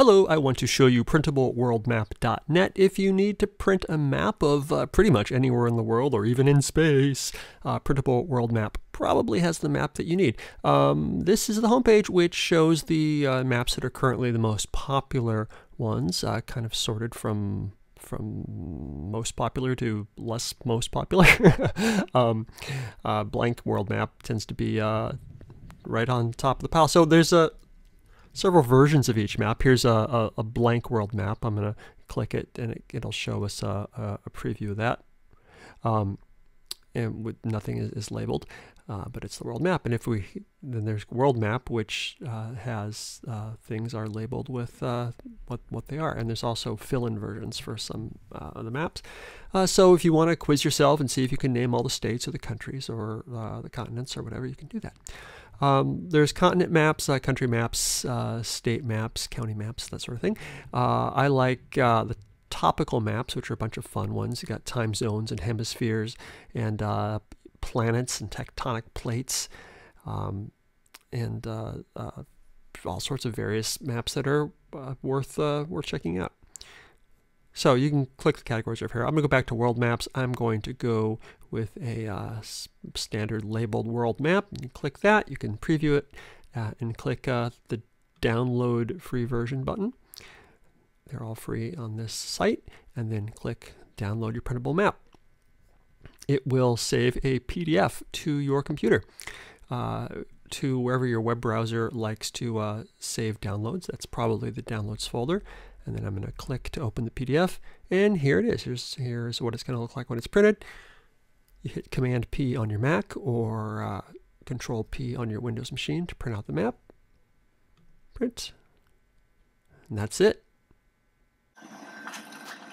Hello, I want to show you printableworldmap.net if you need to print a map of uh, pretty much anywhere in the world or even in space. Uh, Printable World Map probably has the map that you need. Um, this is the homepage which shows the uh, maps that are currently the most popular ones, uh, kind of sorted from from most popular to less most popular. um, uh, blank world map tends to be uh, right on top of the pile. So there's a several versions of each map. Here's a, a, a blank world map. I'm going to click it and it, will show us a, a, preview of that. Um, and with nothing is, is labeled, uh, but it's the world map. And if we, then there's world map, which uh, has uh, things are labeled with uh, what, what they are. And there's also fill-in versions for some uh, of the maps. Uh, so if you want to quiz yourself and see if you can name all the states or the countries or the continents or whatever, you can do that. Um, there's continent maps, country maps, state maps, county maps, that sort of thing. I like the topical maps, which are a bunch of fun ones. You got time zones and hemispheres, and uh, planets and tectonic plates, um, and uh, all sorts of various maps that are worth worth checking out. So you can click the categories over here. I'm going to go back to world maps. I'm going to go with a uh, standard labeled world map. You click that. You can preview it uh, and click uh, the download free version button. They're all free on this site. And then click download your printable map. It will save a PDF to your computer uh, to wherever your web browser likes to uh, save downloads. That's probably the downloads folder and then I'm going to click to open the PDF and here it is. Here's, here's what it's going to look like when it's printed. You hit Command P on your Mac or uh, Control P on your Windows machine to print out the map. Print. And that's it.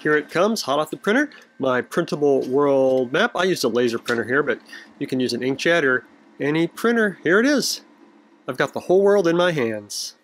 Here it comes, hot off the printer. My printable world map. I used a laser printer here, but you can use an inkjet or any printer. Here it is. I've got the whole world in my hands.